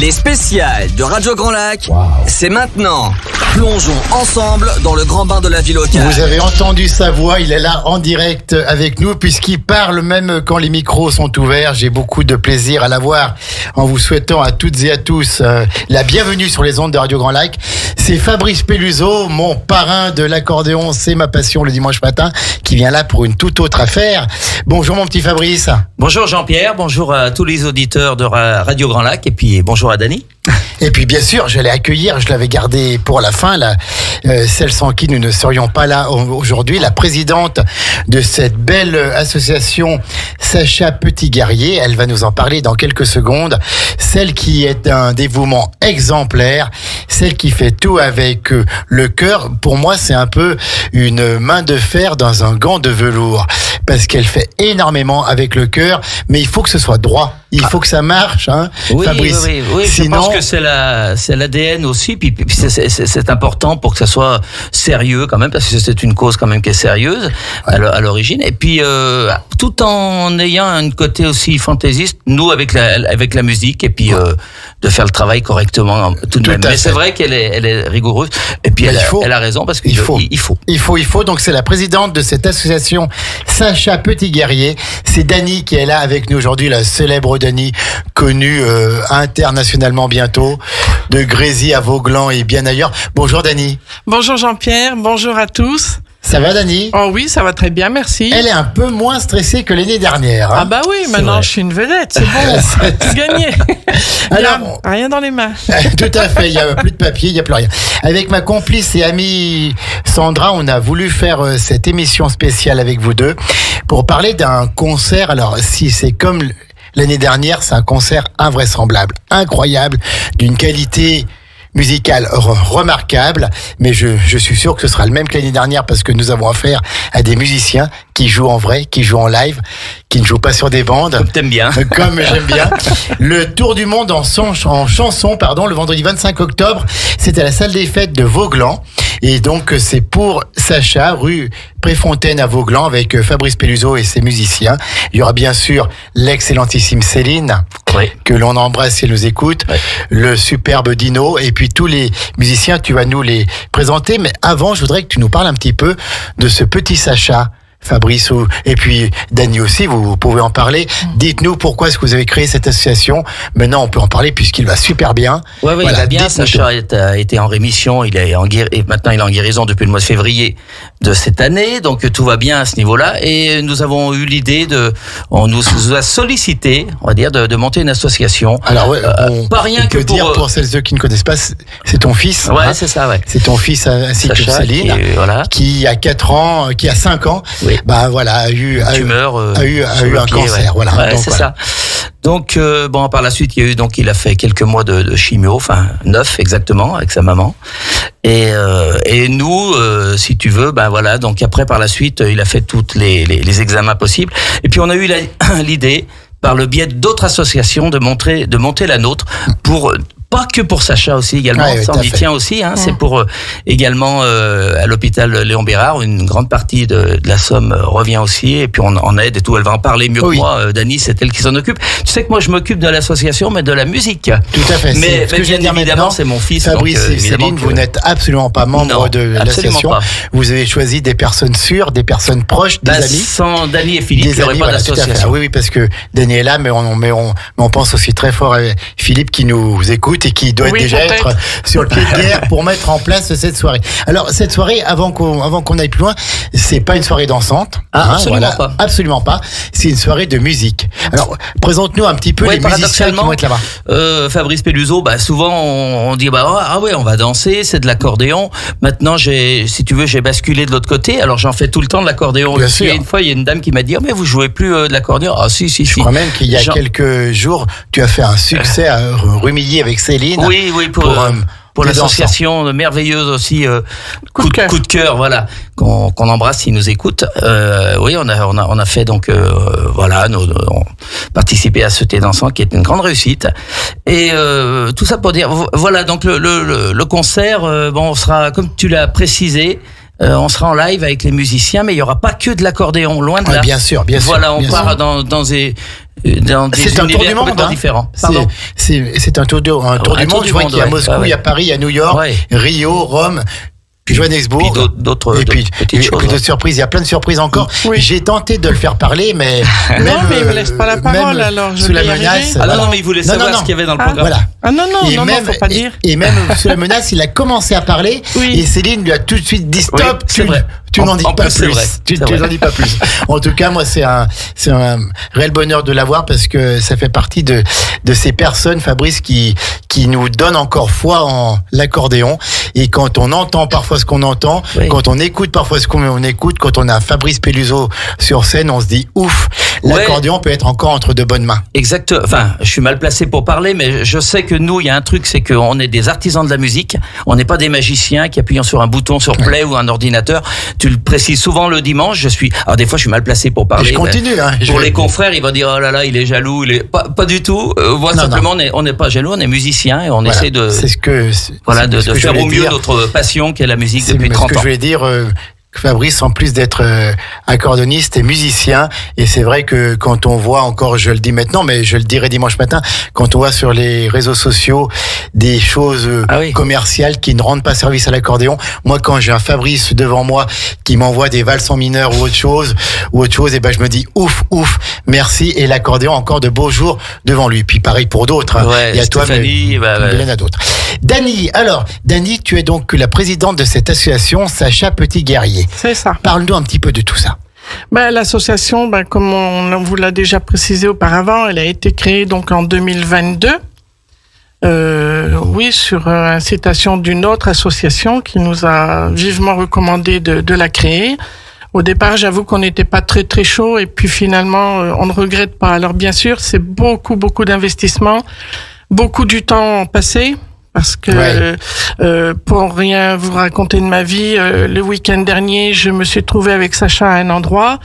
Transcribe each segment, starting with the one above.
Les spéciales de Radio Grand Lac, c'est maintenant. Plongeons ensemble dans le grand bain de la vie locale. Vous avez entendu sa voix, il est là en direct avec nous puisqu'il parle même quand les micros sont ouverts. J'ai beaucoup de plaisir à l'avoir en vous souhaitant à toutes et à tous euh, la bienvenue sur les ondes de Radio Grand Lac. C'est Fabrice Peluso, mon parrain de l'accordéon, c'est ma passion le dimanche matin, qui vient là pour une toute autre affaire. Bonjour mon petit Fabrice. Bonjour Jean-Pierre, bonjour à tous les auditeurs de Radio Grand Lac et puis bonjour à Dany. Et puis bien sûr, je l'ai accueillir, je l'avais gardé pour la fin, la, euh, celle sans qui nous ne serions pas là aujourd'hui, la présidente de cette belle association, Sacha Petit-Guerrier. Elle va nous en parler dans quelques secondes. Celle qui est un dévouement exemplaire, celle qui fait tout avec euh, le cœur. Pour moi, c'est un peu une main de fer dans un gant de velours, parce qu'elle fait énormément avec le cœur, mais il faut que ce soit droit. Il faut que ça marche, hein, oui, Fabrice. Oui, oui, oui. Sinon... Que c'est la, c'est l'ADN aussi, puis, puis c'est important pour que ça soit sérieux quand même, parce que c'est une cause quand même qui est sérieuse à l'origine. Et puis, euh, tout en ayant un côté aussi fantaisiste, nous avec la, avec la musique, et puis euh, de faire le travail correctement tout de même. Mais c'est vrai qu'elle est, elle est rigoureuse, et puis elle, elle, a raison parce qu'il faut. Il, faut. Il faut, il faut. Donc c'est la présidente de cette association, Sacha Petit Guerrier. C'est Dany qui est là avec nous aujourd'hui, la célèbre Dany, connue euh, internationalement de Grésy à Vauglan et bien ailleurs. Bonjour Dany. Bonjour Jean-Pierre, bonjour à tous. Ça va, Dani Oh oui, ça va très bien, merci. Elle est un peu moins stressée que l'année dernière. Hein. ah bah oui, maintenant je suis une vedette, c'est bon, tout gagné. Alors, rien dans les mains. tout à fait, il n'y a plus de papier, il n'y a plus rien. Avec ma complice et amie Sandra, on a voulu faire euh, cette émission spéciale avec vous deux pour parler d'un concert. Alors, si c'est comme l'année dernière, c'est un concert invraisemblable, incroyable, d'une qualité musical remarquable, mais je, je, suis sûr que ce sera le même que l'année dernière parce que nous avons affaire à des musiciens qui jouent en vrai, qui jouent en live, qui ne jouent pas sur des bandes. Comme t'aimes bien. Comme j'aime bien. Le tour du monde en, son, en chanson, pardon, le vendredi 25 octobre, c'est à la salle des fêtes de Vauglan. Et donc, c'est pour Sacha, rue Préfontaine à Vauglan, avec euh, Fabrice Peluso et ses musiciens. Il y aura bien sûr l'excellentissime Céline, que l'on embrasse si elle nous écoute, le superbe Dino, et puis tous les musiciens, tu vas nous les présenter. Mais avant, je voudrais que tu nous parles un petit peu de ce petit Sacha. Fabrice et puis Dany aussi, vous pouvez en parler. Dites-nous pourquoi est-ce que vous avez créé cette association. Maintenant, on peut en parler puisqu'il va super bien. Oui, oui, il va bien. Sacha a été en rémission, il est en et maintenant il est en guérison depuis le mois de février de cette année, donc tout va bien à ce niveau-là. Et nous avons eu l'idée de, on nous a sollicité, on va dire, de, de monter une association. Alors ouais, euh, pas rien que pour dire pour celles qui ne connaissent pas, c'est ton fils. Ouais, hein c'est ça, ouais. C'est ton fils ainsi que Céline, qui, voilà. qui a 4 ans, qui a 5 ans bah voilà, a eu, a tumeur, eu, a eu, a eu un cancer, voilà. c'est ça. Donc euh, bon, par la suite, il y a eu donc il a fait quelques mois de, de chimio, enfin neuf exactement, avec sa maman. Et, euh, et nous, euh, si tu veux, ben voilà. Donc après, par la suite, il a fait toutes les, les, les examens possibles. Et puis on a eu l'idée par le biais d'autres associations de montrer de monter la nôtre pour pas que pour Sacha aussi également, ça on y tient aussi. Hein, C'est pour euh, également euh, à l'hôpital Léon Bérard, une grande partie de, de, la somme euh, revient aussi, et puis on en aide et tout. Elle va en parler mieux que moi, euh, Dani, c'est elle qui s'en occupe. Tu sais que moi je m'occupe de l'association, mais de la musique. Tout à fait. Mais, mais bien évidemment, c'est mon fils. Fabrice et Céline, vous n'êtes absolument pas membre de l'association. Vous avez choisi des personnes sûres, des personnes proches, des bah, amis. Sans Dani et Philippe, il n'y aurait pas d'association. Ah oui, oui, parce que Dani est là, mais on, mais on, mais on pense aussi très fort à Philippe qui nous écoute et qui doit déjà être sur le pied de guerre pour mettre en place cette soirée. Alors cette soirée, avant qu'on avant qu'on aille plus loin, c'est pas une soirée dansante. Ah, hein, absolument voilà, pas. Absolument pas. C'est une soirée de musique. Alors présente-nous un petit peu les musiciens qui vont être là-bas. Euh, Fabrice Peluso, bah souvent on, on dit bah ah ouais on va danser, c'est de l'accordéon. Maintenant j'ai si tu veux j'ai basculé de l'autre côté. Alors j'en fais tout le temps de l'accordéon. Une fois il y a une dame qui m'a dit oh, mais vous jouez plus euh, de l'accordéon. Ah si si Je si. crois même qu'il y a quelques jours tu as fait un succès à Rumilly avec Céline. Oui oui pour, pour, euh, pour l'association merveilleuse aussi euh, coup, coup, de coup, de cœur voilà qu'on qu embrasse s'ils nous écoutent. Euh, oui on a on a on a fait donc euh, voilà nous, on participé à ce thé dansant qui est une grande réussite. Et euh, tout ça pour dire voilà donc le le, le concert bon on sera comme tu l'as précisé euh, on sera en live avec les musiciens, mais il y aura pas que de l'accordéon, loin de Ah, là. bien sûr, bien sûr. Voilà, on bien part sûr. dans, dans des, dans des C'est un tour du monde, hein. différents. C'est- Pardon. C'est c'est un tour, de, un tour Un du tour monde. du Je vois monde, qu'il y a ouais. Moscou, Ouais, il y a. Paris, il y a New York, Ouais. Rio, Rome. Johannesburg. Puis d'autres- d'autres et puis, d'autres petites et puis choses. d'autres surprises. Il y a plein de surprises encore. Oui. J'ai tenté de le faire parler, mais même, Non, mais il me euh, laisse pas la parole, alors je sous la menace. Ah non, voilà. non, mais il voulait Non, non, savoir non. ce qu'il y avait dans le Ah. programme. Voilà. Ah non, non, et non, même, non, faut pas et- dire. Et, même sous la menace, il a commencé à parler Oui. et Céline lui a tout de suite dit stop. Oui, c'est tu vrai. tu En- n'en dis en pas plus, c'est plus. vrai. Tu, tu n'en dis pas plus. En tout cas, moi, c'est un, c'est un réel bonheur de l'avoir parce que ça fait partie de, de ces personnes, Fabrice, qui, qui nous donnent encore foi en l'accordéon. Et quand on entend parfois ce qu'on entend, Oui. quand on écoute parfois ce qu'on écoute, quand on a Fabrice Pelluso sur scène, on se dit ouf, Ouais. l'accordéon peut être encore entre de bonnes mains. Exact. Enfin, je suis mal placé pour parler, mais je sais que nous, il y a un truc, c'est qu'on est des artisans de la musique. On n'est pas des magiciens qui appuyant sur un bouton sur play ou un ordinateur. Tu le précises souvent le dimanche. Je suis. Alors des fois, je suis mal placé pour Et parler. je mais continue. Hein, je Pour vais- les confrères, ils vont dire oh là là, il est jaloux. Il est pas, pas du tout. Euh, Non, simplement, on n'est on n'est pas jaloux. On est musicien et on Voilà. essaie de C'est ce que. voilà de, ce de que je faire au mieux notre passion qui est la musique C'est depuis ce 30 que ans. je voulais dire. Fabrice, en plus d'être euh, accordoniste et musicien, et c'est vrai que quand on voit encore, je le dis maintenant, mais je le dirai dimanche matin, quand on voit sur les réseaux sociaux des choses euh, Ah oui. commerciales qui ne rendent pas service à l'accordéon, moi quand j'ai un Fabrice devant moi qui m'envoie des valses en mineur ou autre chose, ou autre chose, et ben je me dis ouf, ouf, merci, et l'accordéon encore de beaux jours devant lui. Puis pareil pour d'autres. hein. Ouais, Il y a toi, mais bah, il y en a d'autres. Dany, alors, Dany, tu es donc la présidente de cette association Sacha Petit Guerrier. C'est ça. Parle-nous un petit peu de tout ça. Ben, L'association, ben, comme on, vous l'a déjà précisé auparavant, elle a été créée donc en 2022. Euh, oui, sur euh, incitation d'une autre association qui nous a vivement recommandé de, de la créer. Au départ, j'avoue qu'on n'était pas très très chaud et puis finalement, euh, on ne regrette pas. Alors bien sûr, c'est beaucoup beaucoup d'investissement, beaucoup du temps passé. Parce que Ouais. euh, pour rien vous raconter de ma vie, euh, le week-end dernier, je me suis trouvé avec Sacha à un endroit.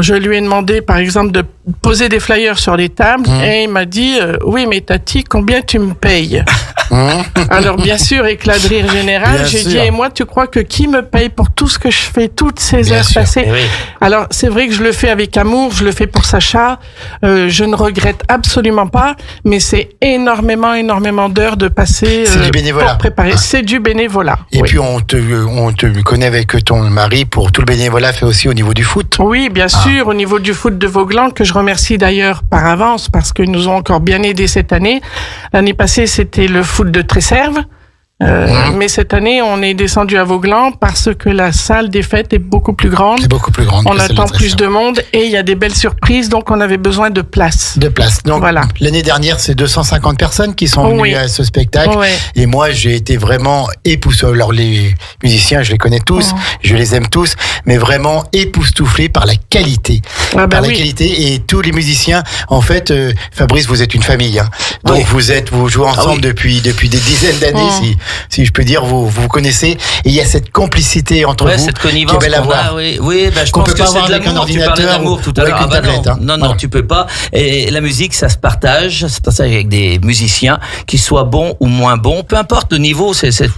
Je lui ai demandé, par exemple, de poser des flyers sur les tables, et il m'a dit euh, "Oui, mais Tati, combien tu me payes Alors bien sûr, éclat de rire général. J'ai dit "Et moi, tu crois que qui me paye pour tout ce que je fais, toutes ces Bien heures sûr. passées Eh oui. alors, c'est vrai que je le fais avec amour, je le fais pour Sacha. Euh, je ne regrette absolument pas, mais c'est énormément, énormément d'heures de passer bénévolat. pour préparer. Ah. C'est du bénévolat. Et oui. puis, on te, on te connaît avec ton mari pour tout le bénévolat fait aussi au niveau du foot. Oui, bien Ah. sûr, au niveau du foot de Vauglan, que je remercie d'ailleurs par avance parce qu'ils nous ont encore bien aidés cette année. L'année passée, c'était le foot de Tresserve. Euh. Mais cette année, on est descendu à Vauglan parce que la salle des fêtes est beaucoup plus grande. C'est beaucoup plus grande. On attend plus de monde et il y a des belles surprises, donc on avait besoin de place. de place. Donc, Voilà. l'année dernière, c'est 250 personnes qui sont venues Oui. à ce spectacle. Et moi, j'ai été vraiment époustouflé. Alors, les musiciens, je les connais tous, Oh. je les aime tous, mais vraiment époustouflé par la qualité. Ah bah par la qualité. Et tous les musiciens, en fait, euh, Fabrice, vous êtes une famille. Hein. Donc, Oui. vous êtes, vous jouez ensemble oui. depuis, depuis des dizaines d'années, Oh. si, si je peux dire, vous, vous connaissez. Et il y a cette complicité entre Ouais, vous cette qui est connivence belle à voir. oui, oui bah, je Qu'on pense peut que pas c'est avoir de avec un l'amour. Tu parlais ordinateur d'amour tout ou à l'heure. Ah bah non, hein. non, non, Voilà. tu peux pas. Et la musique, ça se partage. Ça se partage avec des musiciens qui soient bons ou moins bons, peu importe le niveau. C'est, c'est,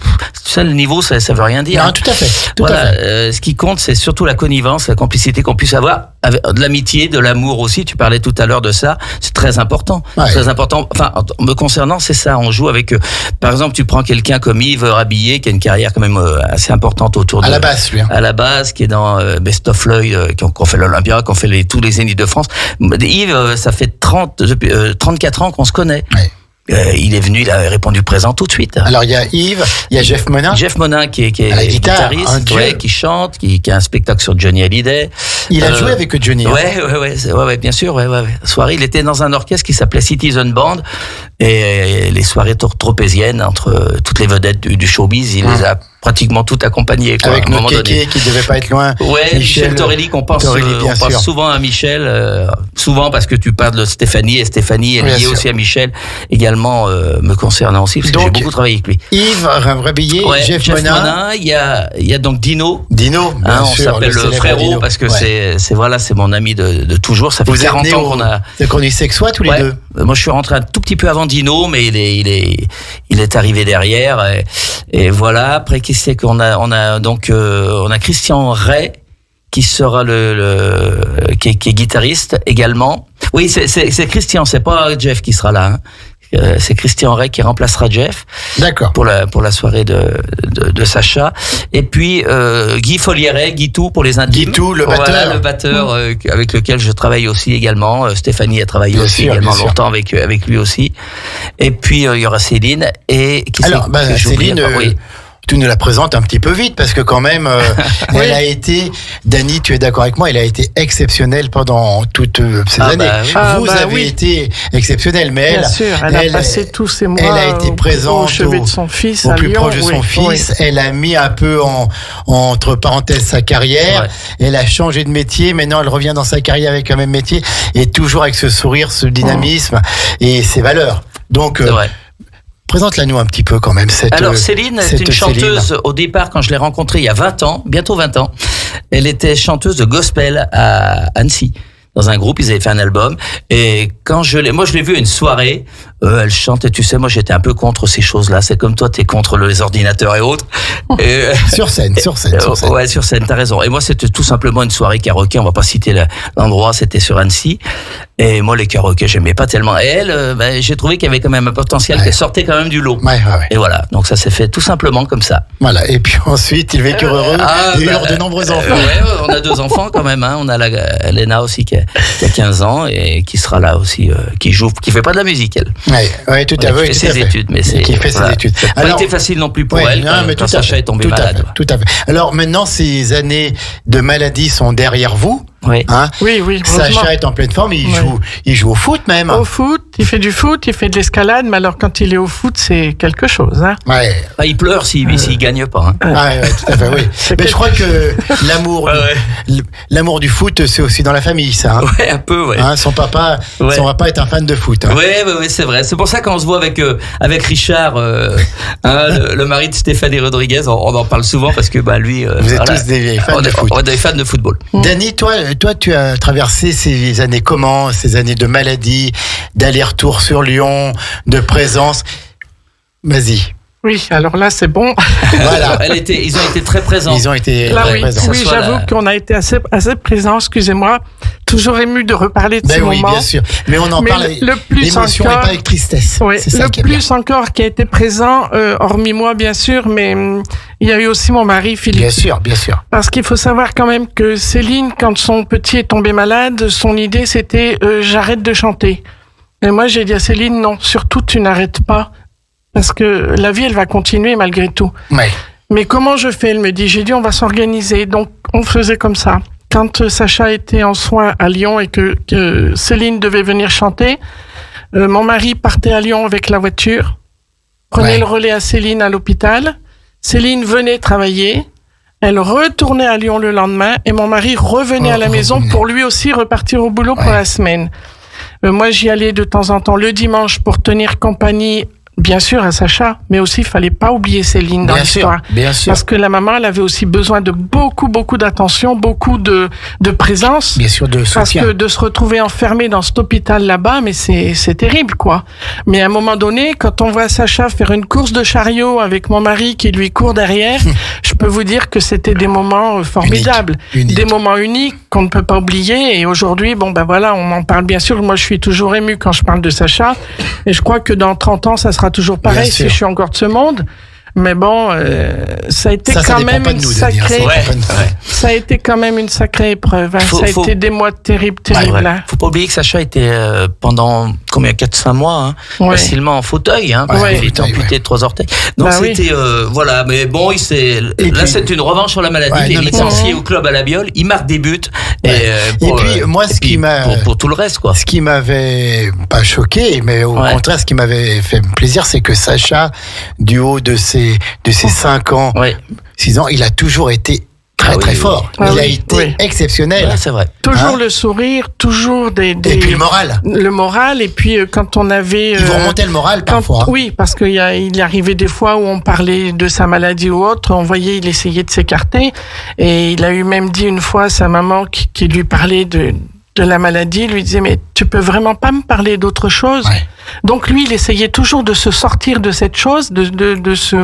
ça, le niveau, ça, ça veut rien dire. Non, hein. tout à fait. Tout voilà, à fait. euh, ce qui compte, c'est surtout la connivence, la complicité qu'on puisse avoir, avec, de l'amitié, de l'amour aussi. Tu parlais tout à l'heure de ça. C'est très important. Ouais. Très important. Enfin, en me concernant, c'est ça. On joue avec. euh, par exemple, tu prends quelqu'un comme Yves Rabillé, qui a une carrière quand même euh, assez importante autour de À la base, lui. hein. à la base, qui est dans euh, Best of euh, qui ont, qui ont fait l'Olympia, qui ont fait les, tous les Zéniths de France. Yves, ça fait 30, depuis, euh, 34 ans qu'on se connaît. Ouais. Euh, il est venu, il a répondu présent tout de suite. Alors, il y a Yves, il y a Jeff Monin. Jeff Monin, qui est, qui est À la guitare, guitariste, ouais, qui chante, qui, qui a un spectacle sur Johnny Hallyday. Il a Euh, joué avec Johnny. hein. Ouais, ouais, ouais, ouais, ouais, bien sûr, ouais, ouais. Soirée, il était dans un orchestre qui s'appelait Citizen Band et les soirées tropéziennes entre euh, toutes les vedettes du, du showbiz, il les a pratiquement toutes accompagnées. Quoi, Avec à un notre moment donné. qui devait pas être loin. Ouais, Michel, Torelli, qu'on pense, Torelli, euh, on pense souvent à Michel, euh, souvent parce que tu parles de Stéphanie, et Stéphanie est Bien liée sûr. aussi à Michel, également euh, me concernant aussi, parce que j'ai Donc, beaucoup travaillé avec lui. Yves Rabillé, Ouais, Jeff, Jeff Monin, il y a, il y a donc Dino. Dino, bien Hein, on s'appelle le, frérot parce que Ouais. c'est, c'est voilà, c'est mon ami de, de toujours. Ça fait Vous êtes 40 nés ans qu'on a. Vous connu Sexois tous les deux Euh, Moi, je suis rentré un tout petit peu avant Dino, mais il est, il est, il est arrivé derrière. Et, voilà. Après, qui c'est qu'on a On a donc euh, on a Christian Ray qui sera le, le qui, est, qui, est, guitariste également. Oui, c'est Christian, c'est pas Jeff qui sera là. Hein. Euh, c'est Christian Ray qui remplacera Jeff. D'accord. Pour la pour la soirée de de, de Sacha. Et puis euh, Guy Follieret, Guitou pour les intimes. Guitou, le batteur. Voilà, le batteur euh, avec lequel je travaille aussi également. Euh, Stéphanie a travaillé Bien aussi sûr, également longtemps avec avec lui aussi. Et puis euh, il y aura Céline et qui Alors, bah, Céline, euh, Oui. Tu nous la présentes un petit peu vite parce que quand même, euh, Oui. elle a été, Dani, tu es d'accord avec moi, elle a été exceptionnelle pendant toutes euh, ces Ah, années. bah oui. Ah, Vous bah avez oui. été exceptionnelle, mais Bien elle, sûr, elle, a passé tous ces mois elle a été présente au chevet de son fils au plus Lyon. proche de son fils. Elle a mis un peu en, entre parenthèses sa carrière. Ouais. Elle a changé de métier. Maintenant, elle revient dans sa carrière avec le même métier et toujours avec ce sourire, ce dynamisme et ses valeurs. Donc, euh, vrai. présente-la nous un petit peu quand même. Cette, Alors euh, Céline, c'est une chanteuse au départ quand je l'ai rencontrée il y a 20 ans, bientôt 20 ans. Elle était chanteuse de gospel à Annecy. Dans un groupe, ils avaient fait un album. Et quand je l'ai, moi je l'ai vue à une soirée, euh, elle chante. Et tu sais, moi j'étais un peu contre ces choses-là. C'est comme toi, t'es contre les ordinateurs et autres. Et, Sur scène, sur scène, sur scène. Ouais, sur scène, t'as raison. Et moi, c'était tout simplement une soirée karaoké. On va pas citer l'endroit, c'était sur Annecy. Et moi, les karaokés, j'aimais pas tellement. Et elle, euh, ben, j'ai trouvé qu'il y avait quand même un potentiel, Ouais. qu'elle sortait quand même du lot. Ouais, ouais, ouais. Et voilà. Donc ça s'est fait tout simplement comme ça. Voilà. Et puis ensuite, ils vécurent heureux Ah, et bah, eurent de nombreux euh, enfants. ouais, on a deux enfants quand même. Hein. On a la, Lena aussi qui a, qui a 15 ans et qui sera là aussi, euh, qui joue, qui fait pas de la musique elle. Ouais, ouais, tout à fait. qui tout fait à ses études, mais c'est Qui fait voilà. ses études. Ça n'a pas été facile non plus pour elle non, quand, mais quand tout à Sacha fait, est tombé tout à malade. fait, tout à fait. Alors maintenant, ces années de maladie sont derrière vous. Oui. Hein Oui, oui. Sacha est en pleine forme. Il joue, il joue au foot même. Au foot, il fait du foot, il fait de l'escalade, mais alors quand il est au foot, c'est quelque chose. Hein. Ouais. Ah, il pleure s'il s'il gagne pas. Hein. Ah, ouais, ouais, tout à fait, oui. C'est Mais je crois que l'amour, Ouais, ouais. l- l'amour du foot, c'est aussi dans la famille, ça. hein. Ouais, un peu, ouais. Hein, son papa, Ouais. son papa est un fan de foot. hein. Ouais, ouais, ouais, c'est vrai. C'est pour ça qu'on se voit avec euh, avec Richard, euh, hein, le, le mari de Stéphanie Rodriguez. On, on en parle souvent parce que bah lui, euh, Vous êtes voilà. tous des fans on de est, foot. on est des fans de football. Dany, toi, toi, tu as traversé ces années comment? Ces années de maladie, d'aller-retour sur Lyon, de présence. Vas-y. Oui, alors là, c'est bon. Voilà. Elle était, ils ont été très présents. Ils ont été Là, très oui, présents. oui j'avoue la- qu'on a été assez, assez présents, excusez-moi. Toujours ému de reparler de Ben ce oui, moment. bien sûr. Mais on en Mais parle le- plus et encore- pas avec tristesse. Oui, C'est ça le bien. plus encore qui a été présent, euh, hormis moi bien sûr, mais hum, il y a eu aussi mon mari Philippe. Bien sûr, bien sûr. Parce qu'il faut savoir quand même que Céline, quand son petit est tombé malade, son idée c'était euh, j'arrête de chanter. Et moi j'ai dit à Céline non, surtout tu n'arrêtes pas parce que la vie elle va continuer malgré tout. Ouais. Mais comment je fais Elle me dit j'ai dit on va s'organiser. Donc on faisait comme ça. Quand euh, Sacha était en soins à Lyon et que, que Céline devait venir chanter, euh, mon mari partait à Lyon avec la voiture, prenait Ouais. le relais à Céline à l'hôpital. Céline venait travailler. Elle retournait à Lyon le lendemain et mon mari revenait Oh, à la maison pour lui aussi repartir au boulot pour la semaine. Euh, moi, j'y allais de temps en temps le dimanche pour tenir compagnie, bien sûr, à Sacha, mais aussi, il fallait pas oublier Céline dans Bien sûr, l'histoire. Parce que la maman, elle avait aussi besoin de beaucoup, beaucoup d'attention, beaucoup de, de présence. Bien sûr, de Parce soutien. que de se retrouver enfermé dans cet hôpital là-bas, mais c'est c'est terrible quoi. Mais à un moment donné, quand on voit Sacha faire une course de chariot avec mon mari qui lui court derrière, je peux vous dire que c'était des moments euh, formidables, Unique. des moments uniques qu'on ne peut pas oublier. Et aujourd'hui, bon ben voilà, on en parle bien sûr. Moi, je suis toujours ému quand je parle de Sacha, et je crois que dans 30 ans, ça sera toujours pareil si je suis encore de ce monde. Mais bon, euh, ça a été Ça, quand même une nous, sacrée. Ouais, ouais. Ça a été quand même une sacrée épreuve. hein. Faut- ça a faut- été des mois terribles, terribles. ouais. hein. Faut pas oublier que Sacha était euh, pendant combien 4-5 mois hein, Ouais. facilement en fauteuil hein, parce Ouais, qu'il était amputé de trois orteils. Donc Bah oui. c'était euh, voilà, mais bon, il s'est là puis- c'est une revanche sur la maladie, Ouais, il est licencié au club à la Biole, il marque des buts et, euh, Et pour, puis, moi, ce puis qui m'a- pour, pour tout le reste quoi. Ce qui m'avait pas choqué, mais au Ouais. contraire, ce qui m'avait fait plaisir, c'est que Sacha, du haut de ses, de ses 5 ans, Ouais, 6 ans, il a toujours été très Ah oui, très oui, fort. oui. Ah il a oui, été oui. exceptionnel. C'est vrai. Toujours Hein le sourire, toujours des, des- Et puis le moral. le moral. Et puis euh, quand on avait, Il vous euh, remontait le moral quand- parfois. hein. oui, parce qu'il y a, il arrivait des fois où on parlait de sa maladie ou autre, on voyait il essayait de s'écarter, et il a eu même dit une fois à sa maman qui, qui lui parlait de de la maladie, lui disait mais tu peux vraiment pas me parler d'autre chose. Ouais. Donc lui, il essayait toujours de se sortir de cette chose, de, de, de, ce,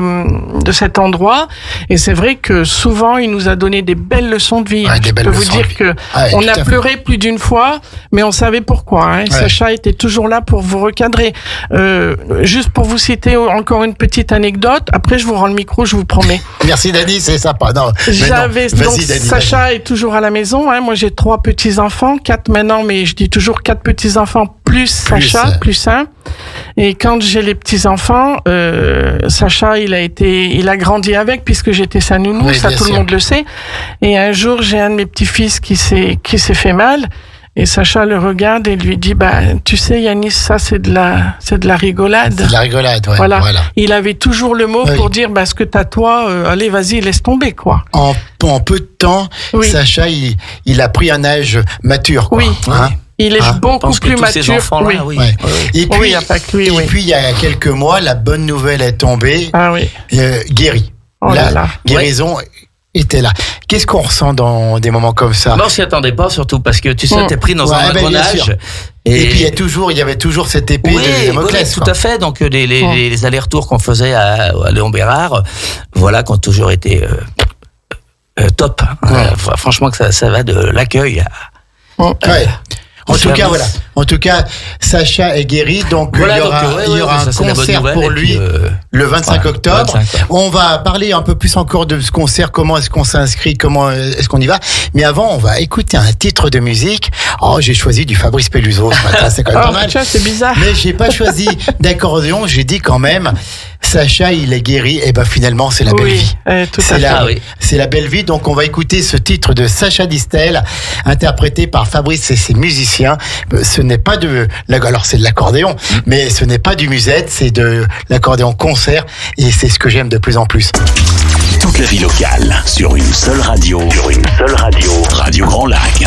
de cet endroit. Et c'est vrai que souvent, il nous a donné des belles leçons de vie. Ouais, Je peux vous dire que Ouais, on a pleuré plus d'une fois, mais on savait pourquoi. Hein. Sacha était toujours là pour vous recadrer. Euh, juste pour vous citer encore une petite anecdote. Après, je vous rends le micro, je vous promets. Merci Dani, c'est sympa. Non. J'avais donc Dani. Sacha est toujours à la maison. Hein. Moi, j'ai trois petits enfants, quatre maintenant, mais je dis toujours quatre petits enfants plus Plus, Sacha, euh. plus un. Et quand j'ai les petits enfants, euh, Sacha, il a été, il a grandi avec puisque j'étais sa nounou, Oui, ça tout sûr. le monde le sait. Et un jour, j'ai un de mes petits fils qui s'est qui s'est fait mal. Et Sacha le regarde et lui dit, bah, tu sais, Yanis, ça c'est de la, c'est de la rigolade. C'est de la rigolade, ouais, Voilà. voilà. Il avait toujours le mot Oui. pour dire, bah, ce que t'as toi, euh, allez, vas-y, laisse tomber, quoi. En, en peu de temps, Oui. Sacha, il, il a pris un âge mature. Quoi, Oui. hein. Il est Ah, beaucoup plus mature. oui. oui. Ouais. Et puis, Oui, il lui, et oui. puis, il y a quelques mois, la bonne nouvelle est tombée, Ah oui. euh, guéri. Oh là là. guérison était là. Qu'est-ce qu'on ressent dans des moments comme ça? Non, on s'y attendait pas, surtout parce que tu sais, Mm. t'es pris dans Ouais, un ben, engrenage. Et, puis il y a toujours, il y avait toujours cette épée Oui, de oui, Damoclès. tout quoi. à fait. Donc euh, les, les, Mm. les- allers-retours qu'on faisait à, à Léon Bérard, euh, voilà, qui ont toujours été euh, euh, top. Euh, fr- franchement, que ça, ça va de l'accueil à, Ouais. En tout cas, voilà. En tout cas, Sacha est guéri, donc Voilà, il y donc, aura, euh, ouais, il y aura ça, un concert pour lui euh, le 25 voilà, octobre. 25, ouais. On va parler un peu plus encore de ce concert, comment est-ce qu'on s'inscrit, comment est-ce qu'on y va. Mais avant, on va écouter un titre de musique. Oh, j'ai choisi du Fabrice Pelluso ce matin, c'est quand même pas mal. tiens, c'est bizarre. Mais j'ai pas choisi d'accordéon, j'ai dit quand même, Sacha, il est guéri, et ben finalement, c'est la belle oui, vie. euh, tout à C'est fait. la, Ah oui. c'est la belle vie. Donc, on va écouter ce titre de Sacha Distel, interprété par Fabrice et ses musiciens. Ce n'est pas de, la- alors c'est de l'accordéon, mais ce n'est pas du musette, c'est de l'accordéon concert, et c'est ce que j'aime de plus en plus. Toute la vie locale sur une seule radio. Sur une seule radio. Radio Grand Lac.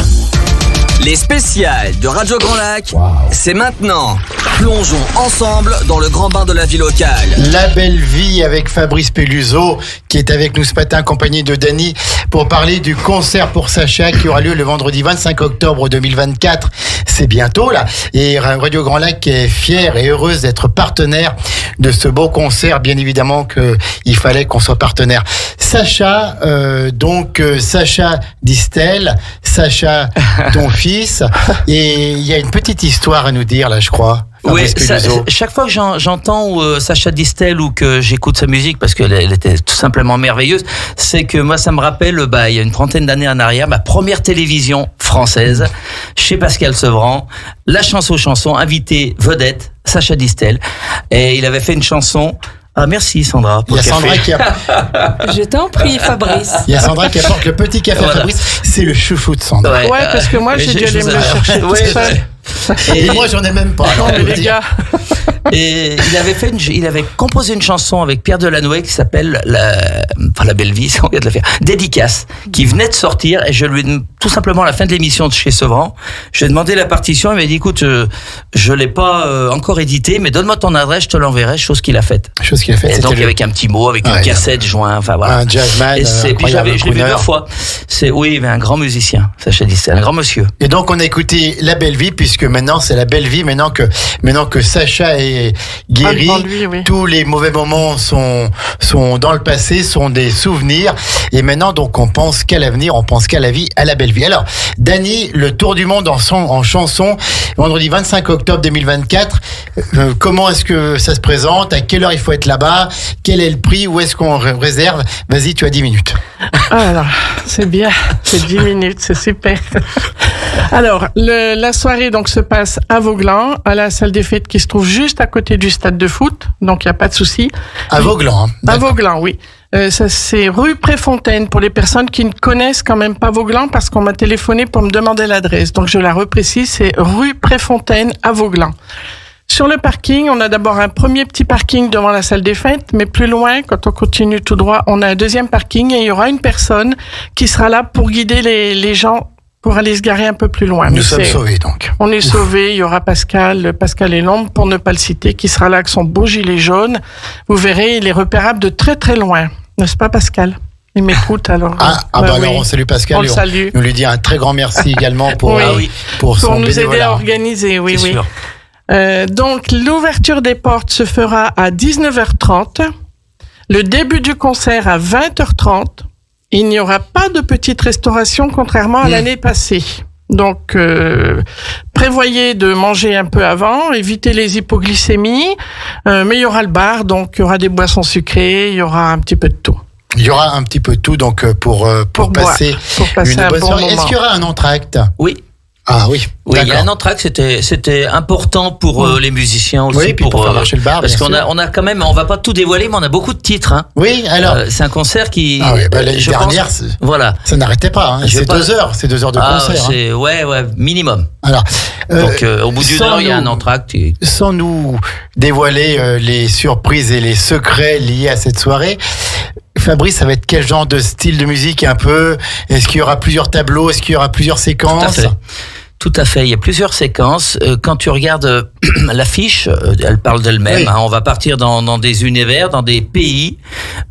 Les spéciales de Radio Grand Lac, c'est maintenant. Plongeons ensemble dans le grand bain de la vie locale. La belle vie avec Fabrice Pelluso, qui est avec nous ce matin, accompagné de Dany, pour parler du concert pour Sacha qui aura lieu le vendredi 25 octobre 2024. C'est bientôt là. Et Radio Grand Lac est fière et heureuse d'être partenaire de ce beau concert. Bien évidemment que il fallait qu'on soit partenaire. Sacha, euh, donc euh, Sacha Distel, Sacha, ton fils. Et il y a une petite histoire à nous dire là, je crois. Oui, ça- chaque fois que j'en- j'entends euh, Sacha Distel ou que j'écoute sa musique parce qu'elle elle était tout simplement merveilleuse, c'est que moi ça me rappelle bah il y a une trentaine d'années en arrière ma première télévision française chez Pascal Sevran, la chanson chanson invité vedette Sacha Distel. Et il avait fait une chanson ah merci Sandra Il pour y a le Sandra qui a, Je t'en prie, Fabrice. Il y a Sandra qui apporte le petit café à Voilà. Fabrice. C'est le chouchou de Sandra. Ouais, Ouais, parce que moi, j'ai dû aller me le chercher tout Ouais, seul. Et, moi, j'en ai même pas. alors, je les dire. gars, Et il avait fait, une, il avait composé une chanson avec Pierre Delanoë qui s'appelle la, enfin la belle vie, on vient de la faire, dédicace, qui venait de sortir et je lui ai tout simplement à la fin de l'émission de chez Sevran, je lui ai demandé la partition, il m'a dit écoute, euh, je l'ai pas euh, encore édité, mais donne-moi ton adresse, je te l'enverrai, chose qu'il a faite. Chose qu'il a fait, Et donc avec un petit mot, avec Ouais, une cassette joint, enfin voilà. un jazzman. Et c'est, puis j'avais, je l'ai vu deux fois. C'est, oui, mais un grand musicien, Sacha dit, c'est un grand monsieur. Et donc, on a écouté La Belle Vie, puisque maintenant, c'est La Belle Vie. Maintenant que, maintenant que Sacha est guéri, Ah, devant lui, oui. tous les mauvais moments sont, sont dans le passé, sont des souvenirs. Et maintenant, donc, on pense qu'à l'avenir, on pense qu'à la vie, à la belle vie. Alors, Dany, le tour du monde en, son, en chanson, vendredi 25 octobre 2024. Euh, comment est-ce que ça se présente? À quelle heure il faut être là-bas? Quel est le prix? Où est-ce qu'on ré- réserve? Vas-y, tu as 10 minutes. Ah, alors, c'est bien, c'est 10 minutes, c'est super. Alors, le- la soirée donc se passe à Vauglan, à la salle des fêtes qui se trouve juste à côté du stade de foot, donc il n'y a pas de souci. À Vauglan, hein. À D'accord. Vauglan, oui. Euh, ça c'est rue Préfontaine pour les personnes qui ne connaissent quand même pas Vauglan parce qu'on m'a téléphoné pour me demander l'adresse. Donc je la reprécise, c'est rue Préfontaine à Vauglan. Sur le parking, on a d'abord un premier petit parking devant la salle des fêtes, mais plus loin, quand on continue tout droit, on a un deuxième parking et il y aura une personne qui sera là pour guider les, les gens pour aller se garer un peu plus loin. Nous Mais sommes sauvés, donc. on est sauvés. Il y aura Pascal, Pascal et l'ombre, pour ne pas le citer, qui sera là avec son beau gilet jaune. Vous verrez, il est repérable de très très loin. N'est-ce pas, Pascal? Il m'écoute alors. Ah, ah bah bah oui. alors on salue Pascal. On le salue. nous lui dit un très grand merci également pour, Oui. euh, pour son Pour nous aider à organiser, oui, C'est oui. sûr. Euh, donc, l'ouverture des portes se fera à 19h30. Le début du concert à 20h30. Il n'y aura pas de petite restauration, contrairement à Hmm. l'année passée. Donc, euh, prévoyez de manger un peu avant, évitez les hypoglycémies, euh, mais il y aura le bar, donc il y aura des boissons sucrées, il y aura un petit peu de tout Il y aura un petit peu de tout donc pour, pour, Pour boire, passer, pour passer une un bonne bon soirée. Est-ce qu'il y aura un entracte? Oui. Ah oui, Oui, il y a un entracte, c'était c'était important pour euh, les musiciens aussi Oui, puis pour faire euh, marcher le bar, parce qu'on a on a quand même on va pas tout dévoiler mais on a beaucoup de titres hein. Oui, alors, Euh, c'est un concert qui Ah oui, bah, l'année je pense- dernière, c'est- voilà. ça n'arrêtait pas. Hein. C'est pas- deux heures, c'est deux heures de Ah, concert. hein. ouais ouais minimum. Alors, euh, Donc au bout d'une heure, il y a un entracte. et- sans nous dévoiler les surprises et les secrets liés à cette soirée, Fabrice, ça va être quel genre de style de musique un peu? Est-ce qu'il y aura plusieurs tableaux? Est-ce qu'il y aura plusieurs Tout à séquences? fait. Tout à fait. Il y a plusieurs séquences. Euh, Quand tu regardes euh, l'affiche, euh, elle parle d'elle-même. Oui. hein. On va partir dans, dans des univers, dans des pays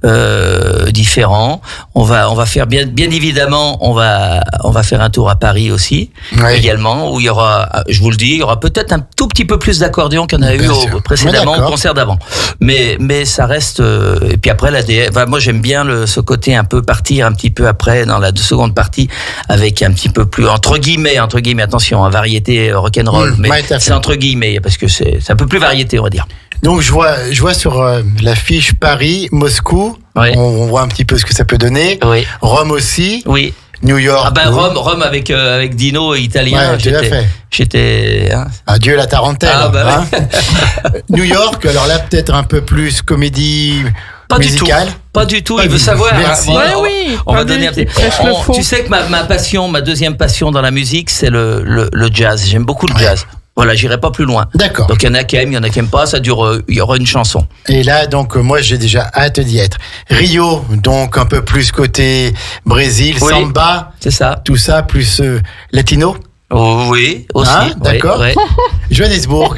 euh, différents. On va, on va faire bien, bien évidemment, on va, on va faire un tour à Paris aussi, Oui. également, où il y aura, je vous le dis, il y aura peut-être un tout petit peu plus d'accordéon en a Bien eu au, précédemment au concert d'avant. Mais, mais ça reste. euh, et puis après, la DS, enfin, moi j'aime bien le, ce côté un peu partir un petit peu après dans la seconde partie avec un petit peu plus entre guillemets, entre guillemets, attention, à variété euh, rock'n'roll, Mmh, mais ouais, c'est entre guillemets parce que c'est un peu plus variété, on va dire. Donc je vois, je vois sur euh, l'affiche Paris, Moscou. Oui. On, on voit un petit peu ce que ça peut donner. Oui, Rome aussi, oui. New York. Ah ben. Rome, Rome avec euh, avec Dino italien. Ouais, j'étais- hein. Adieu la tarentelle. Ah, bah hein. New York, alors là peut-être un peu plus comédie Pas musicale. du tout. Pas du tout. Pas il du veut savoir. Merci. hein. Ouais, on, va- oui, on va donner un petit. on- tu sais que ma, ma passion, ma deuxième passion dans la musique, c'est le, le, le jazz. J'aime beaucoup le jazz. Voilà, j'irai pas plus loin. D'accord. Donc il y en a qui aiment, il y en a qui aiment pas. Ça dure. euh, Il y aura une chanson. Et là, donc, euh, moi, j'ai déjà hâte d'y être. Rio, donc, un peu plus côté Brésil, Oui. samba, C'est ça. tout ça, plus euh, latino. Oh, oui, aussi. Ah, oui, d'accord. ouais. Johannesburg,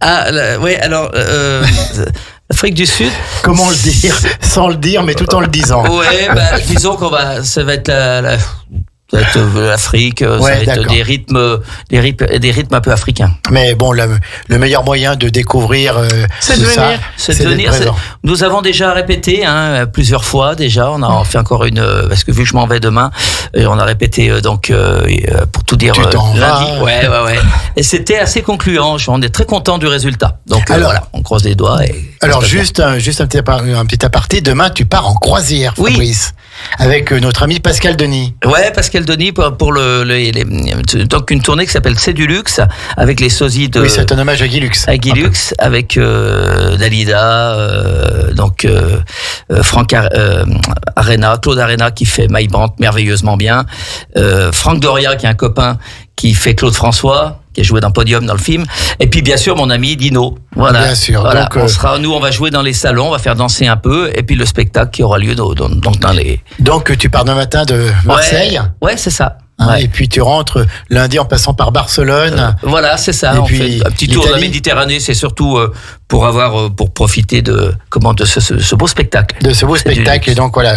Ah, là, ouais. Alors, euh, Afrique du Sud. comment le dire Sans le dire, mais tout en le disant. Ouais, bah, disons qu'on va, ça va être la, la- ça va être, euh, l'Afrique, euh, Ouais, ça va être des rythmes, des rythmes, des rythmes un peu africains. Mais bon, le, le meilleur moyen de découvrir euh, C'est de ça, venir. C'est de venir. Nous avons déjà répété hein, plusieurs fois déjà. On a fait encore une euh, parce que vu que je m'en vais demain, et on a répété euh, donc euh, euh, pour tout dire Tu euh, t'en lundi. vas. Ouais, ouais, ouais. Et c'était assez concluant. Je- On est très content du résultat. Donc euh, Alors- voilà, on croise les doigts. Et Alors, juste, un, juste un, petit, un petit aparté. Demain, tu pars en croisière, Oui. Avec euh, notre ami Pascal Denis. Ouais, Pascal Denis pour, pour le, le- les- donc une tournée qui s'appelle C'est du luxe avec les sosies de oui, c'est un hommage à Guy Lux. à Guy Lux, avec euh, Dalida, euh, donc euh, Franck Ar- Arena, Claude Arena qui fait Maïbante merveilleusement bien, euh, Franck Doria qui est un copain qui fait Claude François qui a joué dans Podium dans le film, et puis bien sûr mon ami Dino. Voilà. Bien sûr, Voilà. donc, on euh, sera, nous on va jouer dans les salons, on va faire danser un peu, et puis le spectacle qui aura lieu dans, dans, dans les Donc, tu pars demain matin de Marseille. Ouais, ouais c'est ça. Ouais. Et puis, tu rentres lundi en passant par Barcelone. Euh, voilà, c'est ça. Et on puis, fait un petit tour de la. Méditerranée, c'est surtout euh, pour avoir, euh, pour profiter de comment de ce, ce- ce beau spectacle. de ce beau du spectacle. Et donc, voilà.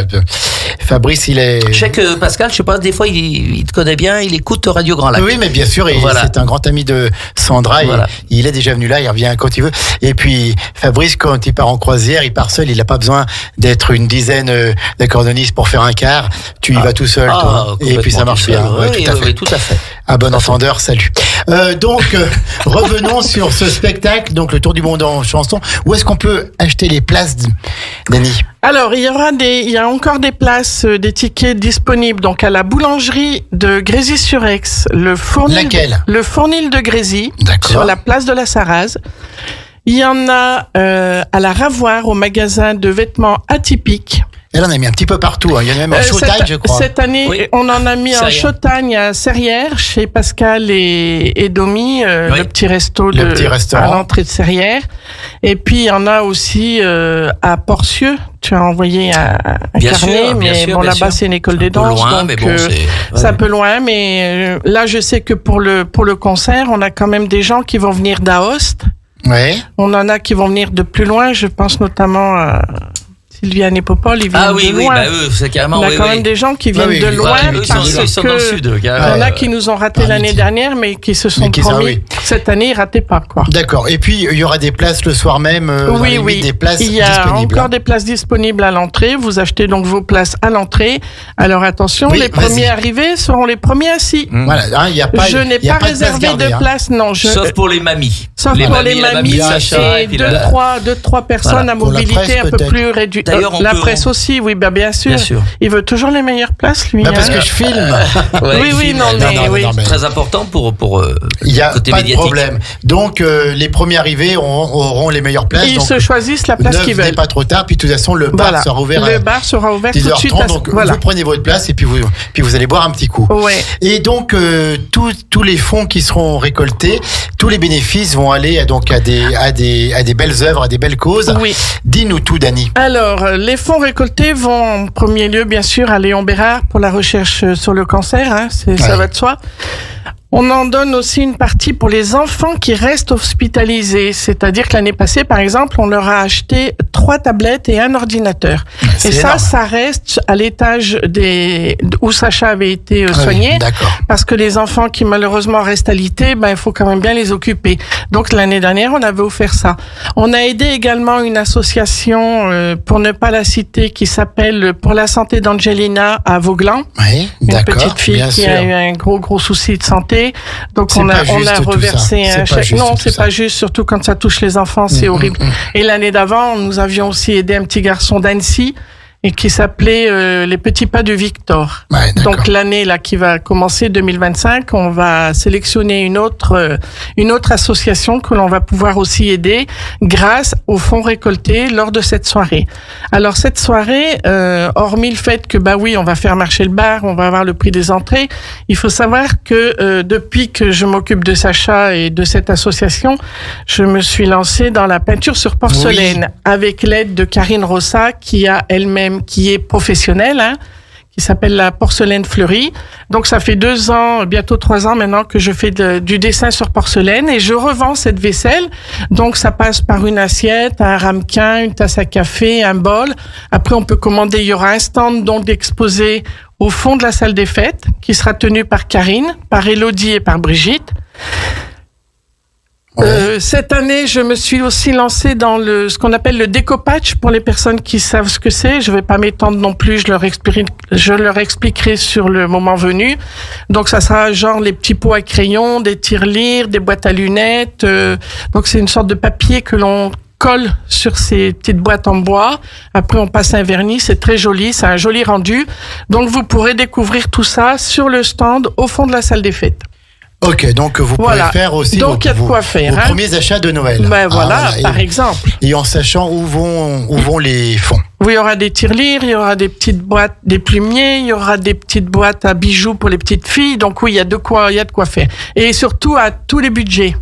Fabrice, il est. Je sais que Pascal, je sais pas, des fois il, il te connaît bien, il écoute Radio Grand Lac. Oui, mais bien sûr, et Voilà. c'est un grand ami de Sandra. Voilà. il est déjà venu là, il revient quand il veut. Et puis, Fabrice, quand il part en croisière, il part seul. Il n'a pas besoin d'être une dizaine euh, d'accordonistes pour faire un quart. Tu y vas tout seul, Ah, toi. Et puis, ça marche bien. Ouais, Oui, tout à fait. oui, tout à fait. À bon entendeur, salut. Euh, donc, euh, revenons sur ce spectacle, donc le Tour du Monde en chanson. Où est-ce qu'on peut acheter les places, Dani Alors, il y aura des, il y a encore des places, euh, des tickets disponibles. Donc, à la boulangerie de Grésy-sur-Aix, le fournil, Laquelle? le fournil de Grésy, sur la place de la Sarraz. Il y en a euh, à la Ravoir, au magasin de vêtements atypiques. Elle en a mis un petit peu partout. hein. Il y en a même en Euh, Showtime, cette, je crois. cette année, Oui. on en a mis en. Chautagne à Serrières, chez Pascal et, et Domi, euh, Oui. le petit resto Le de, petit restaurant. à l'entrée de Serrières. Et puis, il y en a aussi euh, à Porcieux. Tu as envoyé un, un Bien carnet, sûr, bien mais sûr, bon, là-bas, c'est une école Un des peu danses. loin, donc, mais bon, euh, c'est. c'est un peu loin, mais euh, là, je sais que pour le, pour le concert, on a quand même des gens qui vont venir d'Aoste. Ouais. On en a qui vont venir de plus loin. Je pense notamment à Sylviane et Popol, ils viennent Ah oui, de oui, loin. bah eux, c'est carrément. On a oui, quand oui. même des gens qui viennent oui, de oui. loin Ouais, eux, ils sont, parce ils sont dans le que sud, il y en a qui nous ont raté par l'année dernière, mais qui se sont qui- ah promis oui. cette année, ils rataient pas quoi. D'accord. Et puis, il y aura des places le soir même. euh, Oui, oui. huit, Des places Il y a disponibles. encore des places disponibles à l'entrée. Vous achetez donc vos places à l'entrée. Alors attention, Oui, les premiers arrivés seront les premiers assis. Voilà. hein, Il y a pas. je n'ai il y a pas, de place réservé de hein. place, non. Je, Sauf pour les mamies. Sauf pour les mamies puis deux, trois, deux, trois personnes Voilà. à mobilité presse, un peu plus réduite. D'ailleurs, on la peut- presse aussi, oui, bah, bien sûr. Bien sûr. Il veut toujours les meilleures places, lui. Bah, parce hein. que je filme. Ouais, Oui, oui, filme, non, mais non, oui. non, mais- Très important pour pour euh, Il n'y a côté pas de problème. Donc, euh, les premiers arrivés auront, auront les meilleures places. Ils donc, se choisissent la place ne qu'ils venez veulent. pas trop tard. Puis, de toute façon, le bar Voilà. sera ouvert Le à bar sera ouvert tout de 10h30. suite. Donc, voilà. vous prenez votre place et puis vous, puis vous allez boire un petit coup. Ouais. Et donc, euh, tous tous les fonds qui seront récoltés, tous les bénéfices vont aller à, donc à des, à, des, à des belles œuvres, à des belles causes. Oui. Dis-nous tout, Dani. Alors, euh, les fonds récoltés vont en premier lieu, bien sûr, à Léon Bérard pour la recherche sur le cancer, hein, ça va de soi. On en donne aussi une partie pour les enfants qui restent hospitalisés. C'est-à-dire que l'année passée, par exemple, on leur a acheté trois tablettes et un ordinateur. Et ça, énorme. ça reste à l'étage des où Sacha avait été euh, Ah oui, soigné. Parce que les enfants qui malheureusement restent alités, ben il faut quand même bien les occuper. Donc l'année dernière, on avait offert ça. On a aidé également une association, euh, pour ne pas la citer, qui s'appelle Pour la santé d'Angelina à Vauglan. Oui, Une petite fille qui sûr. a eu un gros gros souci de santé. Donc on a on a reversé un chèque. Non, c'est pas juste, surtout quand ça touche les enfants, c'est Mm, horrible. mm, mm. Et l'année d'avant, nous avions aussi aidé un petit garçon d'Annecy et qui s'appelait euh, Les Petits Pas de Victor. Ouais. Donc l'année là qui va commencer 2025, on va sélectionner une autre euh, une autre association que l'on va pouvoir aussi aider grâce aux fonds récoltés lors de cette soirée. Alors cette soirée, euh, hormis le fait que bah oui, on va faire marcher le bar, on va avoir le prix des entrées, il faut savoir que euh, depuis que je m'occupe de Sacha et de cette association, je me suis lancée dans la peinture sur porcelaine avec l'aide de Karine Rossa qui a elle-même qui est professionnelle. Hein, qui s'appelle la porcelaine fleurie. Donc ça fait deux ans, bientôt trois ans maintenant que je fais du dessin sur porcelaine et je revends cette vaisselle. Donc ça passe par une assiette, un ramequin, une tasse à café, un bol. Après on peut commander, il y aura un stand donc d'exposé au fond de la salle des fêtes qui sera tenu par Karine, par Elodie et par Brigitte. Euh, cette année, je me suis aussi lancée dans le ce qu'on appelle le découpage pour les personnes qui savent ce que c'est. Je vais pas m'étendre non plus, je leur explique, je leur expliquerai sur le moment venu. Donc ça sera genre les petits pots à crayons, des tirelires, des boîtes à lunettes. euh, donc c'est une sorte de papier que l'on colle sur ces petites boîtes en bois. Après, on passe un vernis. C'est très joli. C'est un joli rendu. Donc, vous pourrez découvrir tout ça sur le stand au fond de la salle des fêtes. Ok, donc vous Voilà. pouvez faire aussi Donc, vos, y a de quoi faire, vos hein. premiers achats de Noël. Ben Ah, voilà, Et- par exemple. Et en sachant où vont, où vont les fonds. Oui, il y aura des tirelires, il y aura des petites boîtes, des plumiers, il y aura des petites boîtes à bijoux pour les petites filles. Donc oui, il y a de quoi, il y a de quoi faire. Et surtout à tous les budgets.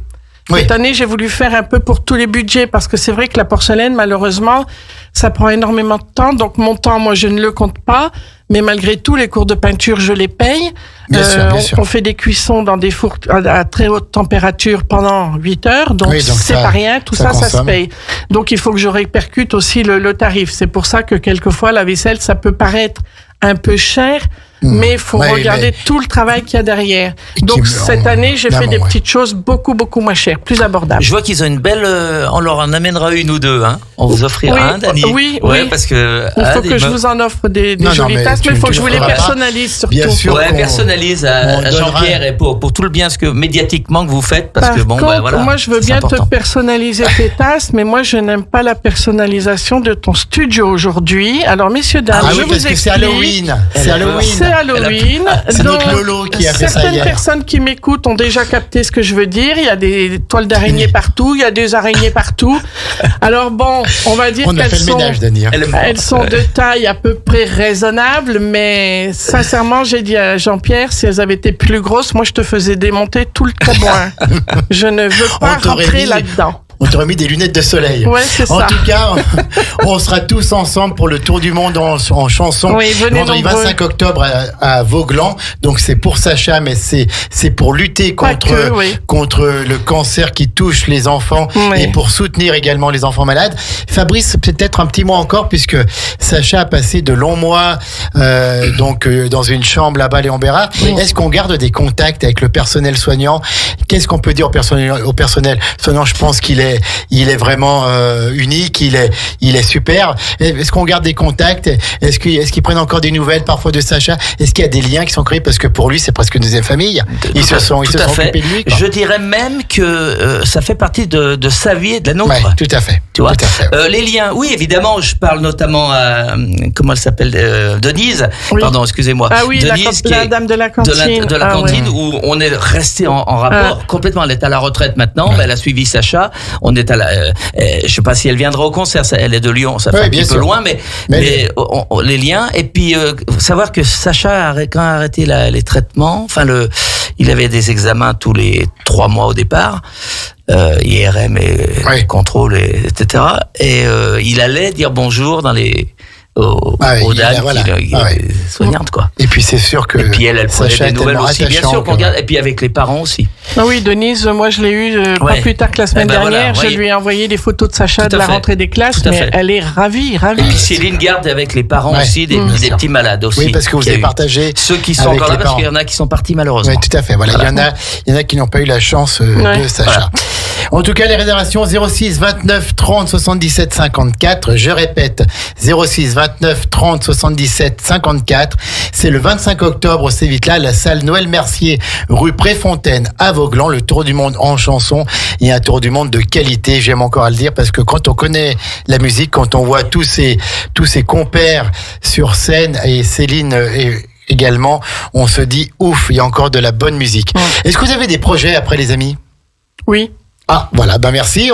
Oui. Cette année, j'ai voulu faire un peu pour tous les budgets parce que c'est vrai que la porcelaine, malheureusement, ça prend énormément de temps. Donc mon temps, moi, je ne le compte pas. Mais malgré tout, les cours de peinture, je les paye. Euh, Bien sûr, bien on, sûr. on fait des cuissons dans des fours à, à très haute température pendant 8 heures. Donc, Oui, donc c'est pas rien. Tout ça ça, ça se paye. Donc il faut que je répercute aussi le, le tarif. C'est pour ça que quelquefois la vaisselle, ça peut paraître un peu cher, mais il faut Mmh. Ouais, regarder mais- tout le travail qu'il y a derrière. Donc cette année, j'ai fait des ouais. petites choses beaucoup, beaucoup moins chères, plus abordables. Je vois qu'ils ont une belle. euh, on leur en amènera une ou deux. Hein. On vous offrira Oui, un, Dani. oui, Ouais, oui. parce que. Il faut que je me- vous en offre des, des Non, jolies mais tasses, mais il faut que je vous le les personnalise surtout. Bien sûr. Ouais, personnalise à, on à Jean-Pierre et pour, pour tout le bien ce que médiatiquement que vous faites parce Par que bon contre, ben voilà. moi je veux bien important. te personnaliser tes tasses, mais moi je n'aime pas la personnalisation de ton studio aujourd'hui. Alors messieurs dames, Ah je oui, vous parce que c'est explique. Halloween. C'est. Halloween. Halloween. C'est notre Lolo qui a fait ça Certaines hier. personnes qui m'écoutent ont déjà capté ce que je veux dire. Il y a des toiles d'araignée partout, il y a des araignées partout. Alors bon, on va dire qu'elles le sont, ménage, Dani. hein. Elles sont de taille à peu près raisonnable, mais sincèrement, j'ai dit à Jean-Pierre, si elles avaient été plus grosses, moi je te faisais démonter tout le caboin. je ne veux pas rentrer là-dedans. On t'aurait mis des lunettes de soleil. Ouais, c'est En ça. tout cas, on sera tous ensemble pour le tour du monde en, en chanson. Oui, venez vendredi nombreux. 25 octobre à, à Vauglan. Donc c'est pour Sacha, mais c'est c'est pour lutter contre que, oui. contre le cancer qui touche les enfants Oui. et pour soutenir également les enfants malades. Fabrice, peut-être un petit mot encore puisque Sacha a passé de longs mois euh, donc euh, dans une chambre là-bas Léon Bérard. Est-ce qu'on garde des contacts avec le personnel soignant? Qu'est-ce qu'on peut dire au personnel au personnel soignant? Je pense qu'il est il est vraiment euh, unique, il est il est super. Est-ce qu'on garde des contacts? Est-ce qu'ils prennent encore des nouvelles parfois de Sacha? Est-ce qu'il y a des liens qui sont créés? Parce que pour lui c'est presque une deuxième famille. Ils Tout se sont ils tout se sont fait. occupés de lui. quoi. Je dirais même que euh, ça fait partie de, de sa vie et de la nôtre. Ouais, tout à fait. Tu vois? Tout à fait. Euh, les liens, oui, évidemment, je parle notamment à comment elle s'appelle, euh, Denise? Oui. Pardon, excusez-moi. Ah oui, la, Denise, la est dame de la de cantine. la, de la Ah cantine ouais. où on est resté en, en rapport Ah. complètement. Elle est à la retraite maintenant, mais elle a suivi Sacha. On est à la, euh, euh, je sais pas si elle viendra au concert. ça- Elle est de Lyon, ça fait un peu loin, mais, Mais mais, elle- on- on- les liens. Et puis euh, savoir que Sacha a quand a arrêté la- les traitements, enfin le, il avait des examens tous les trois mois au départ. Euh, IRM et contrôle et, etc et euh, il allait dire bonjour dans les aux, Ah oui, aux il dames a- voilà. qui, qui- Ah ouais. soignantes quoi Et puis c'est sûr que et puis elle, elle prenait des nouvelles aussi, bien sûr, regarde. Et puis avec les parents aussi. Ah oui, Denise, moi je l'ai eu euh, pas Ouais. plus tard que la semaine Eh ben voilà, dernière. je lui ai envoyé des photos de Sacha de la fait. rentrée des classes, mais fait. elle est ravie, ravie. Et puis Céline garde avec les parents Ouais. aussi des, Mmh. des petits malades aussi. Oui, parce que vous avez partagé Ceux qui sont avec encore là, les parce qu'il y en a qui sont partis malheureusement. Oui, tout à fait. Voilà, il y en a, il y en a qui n'ont pas eu la chance euh, de Sacha. En tout cas, les réservations 06 29 30 77 54. Je répète, 06 29 30 77 54. C'est le 25 octobre, c'est vite là, la salle Noël Mercier, rue Préfontaine, à Vauglan, le tour du monde en chanson et un tour du monde de qualité. J'aime encore à le dire parce que quand on connaît la musique, quand on voit tous ces, tous ces compères sur scène et Céline euh, et également, on se dit ouf, il y a encore de la bonne musique. Est-ce que vous avez des projets après les amis? Oui, Ah, voilà, ben merci.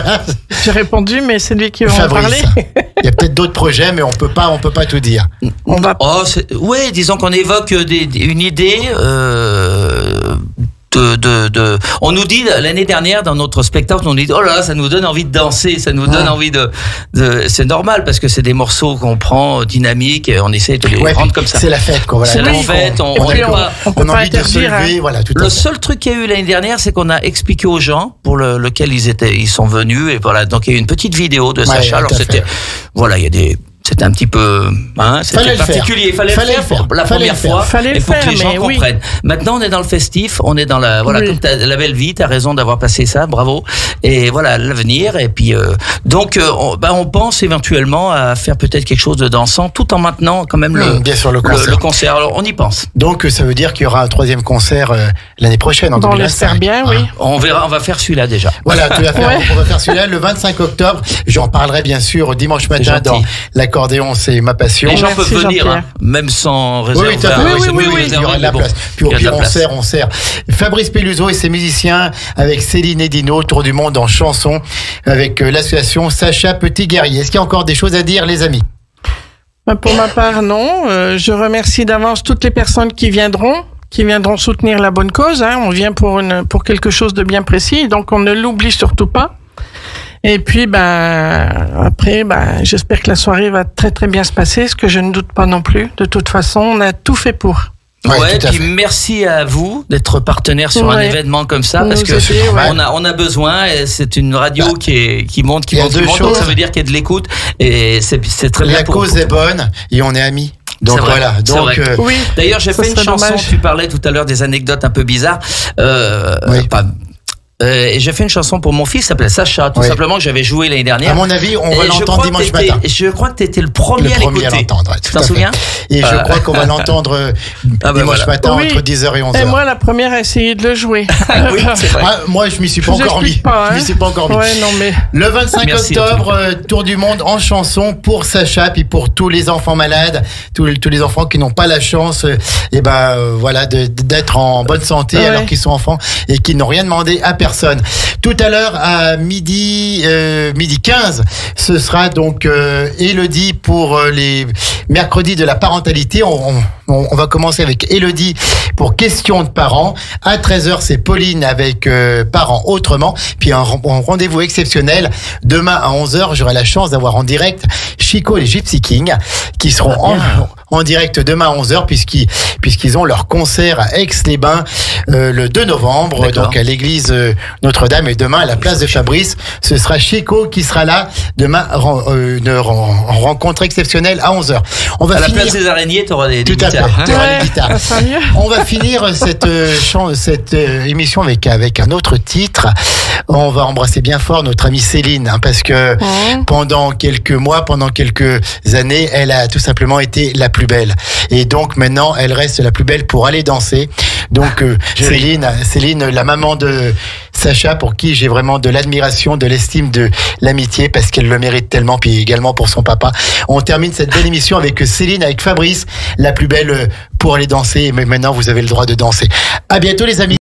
J'ai répondu, mais c'est lui qui va en parler. Il y a peut-être d'autres projets, mais on peut pas, on peut pas tout dire. On va Oh, c'est- ouais, disons qu'on évoque des, des- une idée. Euh, de, de, de- on nous dit l'année dernière dans notre spectacle, on nous dit oh là là, ça nous donne envie de danser, ça nous donne Ah. envie de, de c'est normal parce que c'est des morceaux qu'on prend euh, dynamiques et on essaie de les Ouais, rendre comme ça. C'est la fête, quoi. Voilà. C'est la fête, on- on, on a- est on- pas- on peut on a pas envie de se lever, hein. voilà, tout à Le fait. seul truc qu'il y a eu l'année dernière, c'est qu'on a expliqué aux gens pour le- lequel ils étaient, ils sont venus et voilà. Donc il y a eu une petite vidéo de Ouais, Sacha. Alors c'était, voilà, il y a des, c'était un petit peu, hein, Fallait c'était le faire. particulier. Il fallait, Fallait le faire, faire. pour la Fallait première faire. fois Fallait et le pour que faire, les gens oui. comprennent. Maintenant, on est dans le festif, on est dans la, voilà, Oui. comme la belle vie, t'as raison d'avoir passé ça, bravo. Et voilà l'avenir. Et puis, euh, donc, euh, on, bah, on pense éventuellement à faire peut-être quelque chose de dansant, tout en maintenant quand même le, Mmh, bien sûr, le concert. le concert. Alors, on y pense. Donc, ça veut dire qu'il y aura un troisième concert euh, l'année prochaine, en Bon, on 2025. l'espère bien, oui. On verra, on va faire celui-là déjà. Voilà, tout à fait. Ouais. On va faire celui-là le 25 octobre. J'en parlerai bien sûr dimanche matin dans l'accordéon, c'est ma passion. Les gens Merci, peuvent venir, hein, même sans Oui, réserve. oui. Enfin, Oui, oui, oui, oui, il y aura de la place. Puis au pire, on sert, on sert. Fabrice Peluso et ses musiciens avec Céline et Dino, Tour du monde en chanson, avec euh, l'association Sacha Petit Guerrier. Est-ce qu'il y a encore des choses à dire, les amis? Bah, Pour ma part, non. Euh, je remercie d'avance toutes les personnes qui viendront, qui viendront soutenir la bonne cause. Hein. On vient pour une, pour quelque chose de bien précis, donc on ne l'oublie surtout pas. Et puis, ben après, ben j'espère que la soirée va très très bien se passer, ce que je ne doute pas non plus. De toute façon, on a tout fait pour. Ouais, Ouais, tout à puis fait. merci à vous d'être partenaire sur un événement comme ça Nous parce que aider, ouais. on a on a besoin et c'est une radio Bah, qui est qui monte qui monte qui deux monte donc choses. ça veut dire qu'il y a de l'écoute et c'est c'est très bien La cause pour- est bonne et on est amis. Donc C'est vrai, voilà. c'est Donc vrai. euh, Oui. D'ailleurs, j'ai fait une chanson. dommage. Tu parlais tout à l'heure des anecdotes un peu bizarres. Euh, Oui. pas- euh, et j'ai fait une chanson pour mon fils, qui s'appelait Sacha, tout Oui. simplement que j'avais joué l'année dernière. à mon avis, on va l'entendre dimanche matin. Je crois que tu étais le premier, Le à premier à l'écouter. l'entendre. ouais, Tu t'en souviens? Et je Euh, crois qu'on va l'entendre euh, Ah ben dimanche voilà. matin Oui. entre 10h et 11h. Et moi, la première à essayer de le jouer. Oui, c'est vrai. Ah, moi, je m'y suis pas Je vous encore mis. pas, Je m'y hein. suis pas encore mis. Le 25 Merci, octobre, euh, tour du monde en chanson pour Sacha, puis pour tous les enfants malades, tous, tous les enfants qui n'ont pas la chance, euh, et ben euh, voilà, d'être en bonne santé Ouais. alors qu'ils sont enfants et qui n'ont rien demandé à personne. Personnes. Tout à l'heure à midi euh, midi 15, ce sera donc euh, Elodie pour euh, les mercredis de la parentalité. On, on- on va commencer avec Elodie pour questions de parents. À 13h, c'est Pauline avec euh, parents autrement. Puis un, ren- un rendez-vous exceptionnel demain à 11h. J'aurai la chance d'avoir en direct Chico et les Gypsy Kings qui seront en, en direct demain à 11h puisqu'ils puisqu'ils ont leur concert à Aix-les-Bains euh, le 2 novembre donc à l'église euh, Notre-Dame et demain à la place de Fabrice ce sera Chico qui sera là demain euh, une ren- rencontre exceptionnelle à 11h. On va À la finir place des araignées, t'auras des, des tout à fait. guitares, hein. On va finir cette, euh, cette euh, émission avec, avec un autre titre. On va embrasser bien fort notre amie Céline, hein, parce que pendant quelques mois, pendant quelques années, elle a tout simplement été la plus belle. Et donc maintenant, elle reste la plus belle pour aller danser. Donc euh, Céline, Céline, la maman de Sacha, pour qui j'ai vraiment de l'admiration, de l'estime, de l'amitié, parce qu'elle le mérite tellement, puis également pour son papa. On termine cette belle émission avec Céline, avec Fabrice, la plus belle euh, pour aller danser. Mais maintenant, vous avez le droit de danser. À bientôt, les amis.